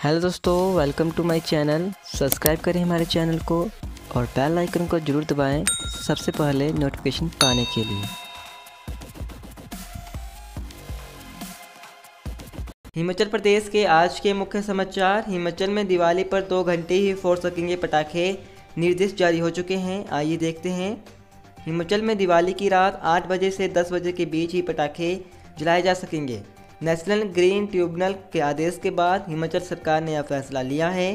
Hello दोस्तों welcome to my channel subscribe करें हमारे चैनल को और बेल आइकन को ज़रूर दबाएँ सबसे पहले नोटिफिकेशन पाने के लिए। हिमाचल प्रदेश के आज के मुख्य समाचार। हिमाचल में दिवाली पर दो घंटे ही फोड़ सकेंगे पटाखे। निर्देश जारी हो चुके हैं, आइए देखते हैं। हिमाचल में दिवाली की रात 8 बजे से 10 बजे के बीच ही पटाखे जलाए जा सकेंगे। नेशनल ग्रीन ट्रिब्यूनल के आदेश के बाद हिमाचल सरकार ने यह फैसला लिया है।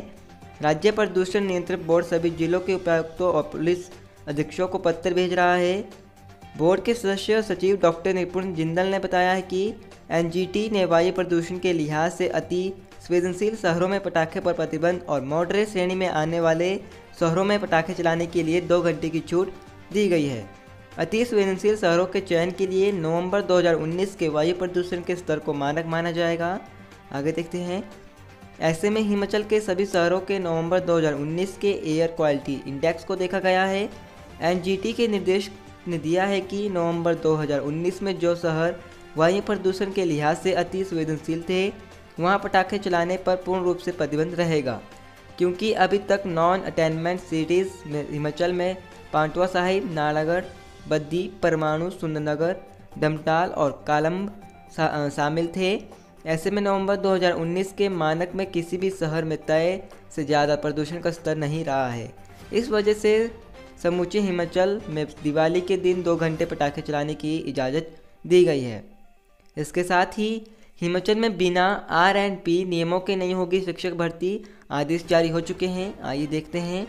राज्य प्रदूषण नियंत्रण बोर्ड सभी जिलों के उपायुक्तों और पुलिस अधीक्षकों को पत्र भेज रहा है। बोर्ड के सदस्य सचिव डॉक्टर निपुण जिंदल ने बताया है कि एनजीटी ने वायु प्रदूषण के लिहाज से अति संवेदनशील शहरों में पटाखे पर प्रतिबंध और मॉडरेट श्रेणी में आने वाले शहरों में पटाखे चलाने के लिए दो घंटे की छूट दी गई है। अति संवेदनशील शहरों के चयन के लिए नवंबर 2019 के वायु प्रदूषण के स्तर को मानक माना जाएगा। आगे देखते हैं। ऐसे में हिमाचल के सभी शहरों के नवंबर 2019 के एयर क्वालिटी इंडेक्स को देखा गया है। एनजीटी के निर्देश ने दिया है कि नवंबर 2019 में जो शहर वायु प्रदूषण के लिहाज से अति संवेदनशील थे, वहाँ पटाखे चलाने पर पूर्ण रूप से प्रतिबंध रहेगा, क्योंकि अभी तक नॉन अटेनमेंट सिटीज़ में हिमाचल में पांटवा साहिब, नालागढ़ बद्दी परमाणु सुंदरनगर डमटाल और कालम्ब शा, शामिल थे। ऐसे में नवंबर 2019 के मानक में किसी भी शहर में तय से ज़्यादा प्रदूषण का स्तर नहीं रहा है। इस वजह से समूचे हिमाचल में दिवाली के दिन दो घंटे पटाखे चलाने की इजाज़त दी गई है। इसके साथ ही हिमाचल में बिना आर एंड पी नियमों के नहीं होगी शिक्षक भर्ती आदेश जारी हो चुके हैं। आइए देखते हैं।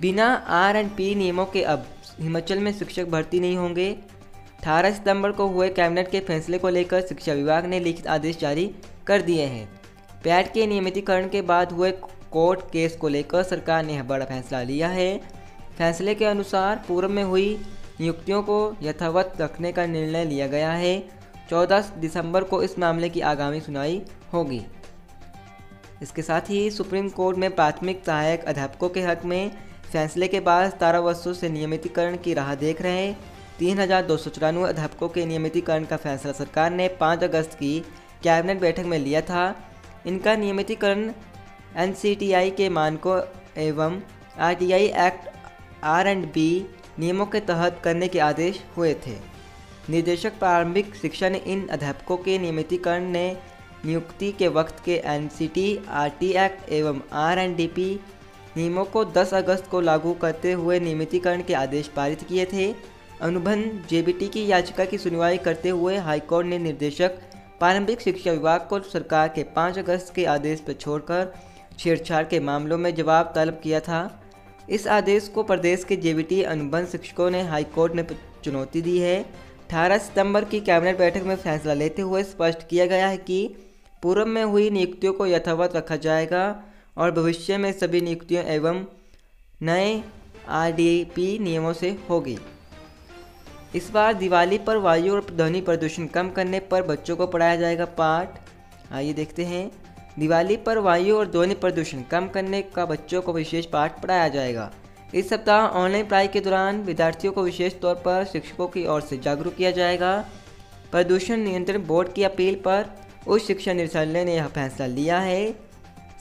बिना आर एंड पी नियमों के अब हिमाचल में शिक्षक भर्ती नहीं होंगे। 18 सितंबर को हुए कैबिनेट के फैसले को लेकर शिक्षा विभाग ने लिखित आदेश जारी कर दिए हैं। पैट के नियमितीकरण के बाद हुए कोर्ट केस को लेकर सरकार ने बड़ा फैसला लिया है। फैसले के अनुसार पूर्व में हुई नियुक्तियों को यथावत रखने का निर्णय लिया गया है। 14 दिसंबर को इस मामले की आगामी सुनवाई होगी। इसके साथ ही सुप्रीम कोर्ट में प्राथमिक सहायक अध्यापकों के हक में फैसले के बाद सतारह वर्षों से नियमितीकरण की राह देख रहे तीन हज़ार दो सौ चौरानवे अध्यापकों के नियमितीकरण का फैसला सरकार ने पाँच अगस्त की कैबिनेट बैठक में लिया था। इनका नियमितीकरण एन के मानकों एवं R act, R and B नियमों के तहत करने के आदेश हुए थे। निदेशक प्रारंभिक शिक्षा ने इन अध्यापकों के नियमितीकरण ने नियुक्ति के वक्त के N C T R T act एवं आर एंड डी पी नियमों को 10 अगस्त को लागू करते हुए नियमितीकरण के आदेश पारित किए थे। अनुबंध, जेबीटी की याचिका की सुनवाई करते हुए हाईकोर्ट ने निर्देशक, प्रारंभिक शिक्षा विभाग को सरकार के 5 अगस्त के आदेश पर छोड़कर छेड़छाड़ के मामलों में जवाब तलब किया था। इस आदेश को प्रदेश के जेबीटी अनुबंध शिक्षकों ने हाईकोर्ट में चुनौती दी है। 18 सितंबर की कैबिनेट बैठक में फैसला लेते हुए स्पष्ट किया गया है कि पूर्व में हुई नियुक्तियों को यथावत रखा जाएगा। और भविष्य में सभी नियुक्तियों एवं नए आरडीपी नियमों से होगी। इस बार दिवाली पर वायु और ध्वनि प्रदूषण कम करने पर बच्चों को पढ़ाया जाएगा पाठ। आइए देखते हैं। दिवाली पर वायु और ध्वनि प्रदूषण कम करने का बच्चों को विशेष पाठ पढ़ाया जाएगा। इस सप्ताह ऑनलाइन पढ़ाई के दौरान विद्यार्थियों को विशेष तौर पर शिक्षकों की ओर से जागरूक किया जाएगा। प्रदूषण नियंत्रण बोर्ड की अपील पर उच्च शिक्षा निदेशालय ने यह फैसला लिया है।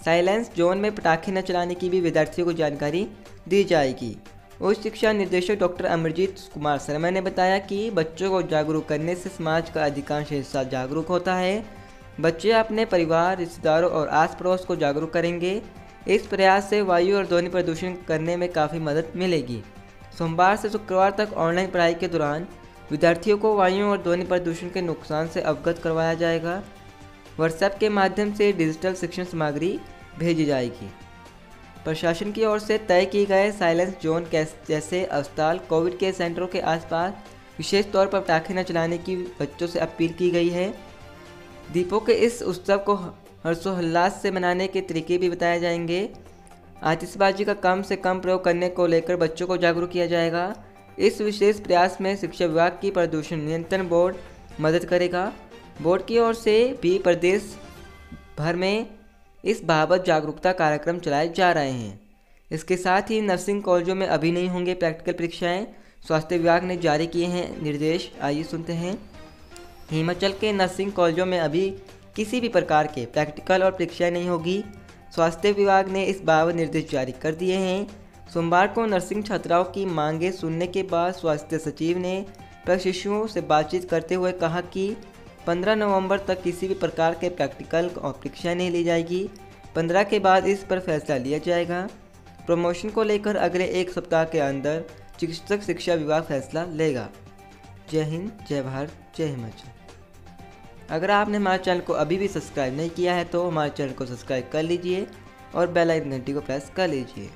साइलेंस जोन में पटाखे न चलाने की भी विद्यार्थियों को जानकारी दी जाएगी। उच्च शिक्षा निदेशक डॉक्टर अमरजीत कुमार शर्मा ने बताया कि बच्चों को जागरूक करने से समाज का अधिकांश हिस्सा जागरूक होता है। बच्चे अपने परिवार, रिश्तेदारों और आस पड़ोस को जागरूक करेंगे। इस प्रयास से वायु और ध्वनि प्रदूषण करने में काफ़ी मदद मिलेगी। सोमवार से शुक्रवार तक ऑनलाइन पढ़ाई के दौरान विद्यार्थियों को वायु और ध्वनि प्रदूषण के नुकसान से अवगत करवाया जाएगा। व्हाट्सएप के माध्यम से डिजिटल शिक्षण सामग्री भेजी जाएगी। प्रशासन की ओर से तय किए गए साइलेंस जोन जैसे अस्पताल, कोविड केयर सेंटरों के आसपास, विशेष तौर पर पटाखे न चलाने की बच्चों से अपील की गई है। दीपों के इस उत्सव को हर्षोल्लास से मनाने के तरीके भी बताए जाएँगे। आतिशबाजी का कम से कम प्रयोग करने को लेकर बच्चों को जागरूक किया जाएगा। इस विशेष प्रयास में शिक्षा विभाग की प्रदूषण नियंत्रण बोर्ड मदद करेगा। बोर्ड की ओर से भी प्रदेश भर में इस बाबत जागरूकता कार्यक्रम चलाए जा रहे हैं। इसके साथ ही नर्सिंग कॉलेजों में अभी नहीं होंगे प्रैक्टिकल परीक्षाएँ। स्वास्थ्य विभाग ने जारी किए हैं निर्देश। आइए सुनते हैं। हिमाचल के नर्सिंग कॉलेजों में अभी किसी भी प्रकार के प्रैक्टिकल और परीक्षाएँ नहीं होगी। स्वास्थ्य विभाग ने इस बाबत निर्देश जारी कर दिए हैं। सोमवार को नर्सिंग छात्राओं की मांगे सुनने के बाद स्वास्थ्य सचिव ने प्रशिक्षुओं से बातचीत करते हुए कहा कि 15 नवंबर तक किसी भी प्रकार के प्रैक्टिकल और परीक्षा नहीं ली जाएगी। 15 के बाद इस पर फैसला लिया जाएगा। प्रमोशन को लेकर अगले एक सप्ताह के अंदर चिकित्सक शिक्षा विभाग फैसला लेगा। जय हिंद, जय भारत, जय हिमाचल। अगर आपने हमारे चैनल को अभी भी सब्सक्राइब नहीं किया है तो हमारे चैनल को सब्सक्राइब कर लीजिए और बेल आइकन घंटी को प्रेस कर लीजिए।